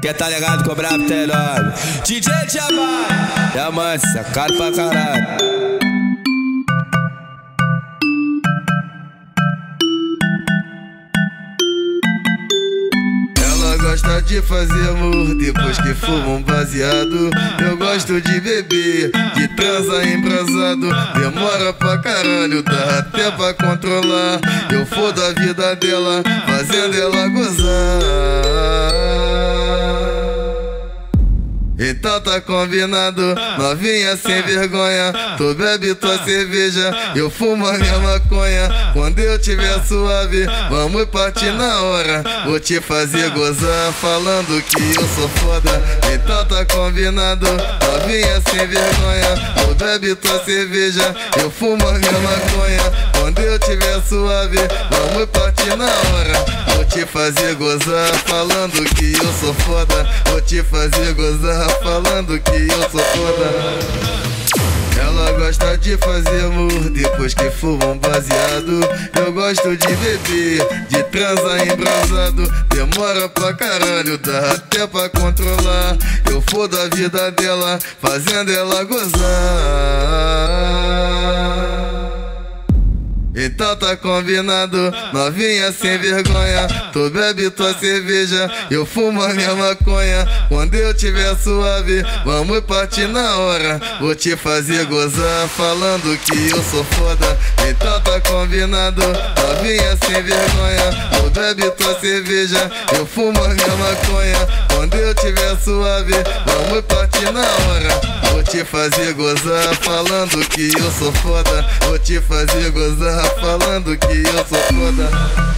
Quer tá ligado com o brabo tem nome DJ Tiamat Diamante, sacado pra caralho gosta de fazer amor depois que fuma um baseado. Eu gosto de beber, de transar embrasado. Demora pra caralho, dá até pra controlar. Eu fodo a vida dela, fazendo ela gozar. Então tá combinado, novinha sem vergonha. Tu bebe tua cerveja, eu fumo a minha maconha. Quando eu tiver suave, vamos partir na hora. Vou te fazer gozar, falando que eu sou foda. Então tá combinado, novinha sem vergonha. Tu bebe tua cerveja, eu fumo a minha maconha. Quando eu tiver suave, vamos partir na hora. Te fazer gozar, falando que eu sou foda. Vou te fazer gozar, falando que eu sou foda. Ela gosta de fazer amor depois que fuma um baseado. Eu gosto de beber, de transar embrasado. Demora pra caralho, dá até pra controlar. Eu fodo a vida dela, fazendo ela gozar. Então tá combinado, novinha sem vergonha. Tu bebe tua cerveja, eu fumo a minha maconha. Quando eu tiver suave, vamos partir na hora. Vou te fazer gozar, falando que eu sou foda. Então tá combinado, novinha sem vergonha. Tu bebe tua cerveja, eu fumo a minha maconha. Quando eu tiver suave, vamos partir na hora. Vou te fazer gozar, falando que eu sou foda. Vou te fazer gozar falando que eu sou foda.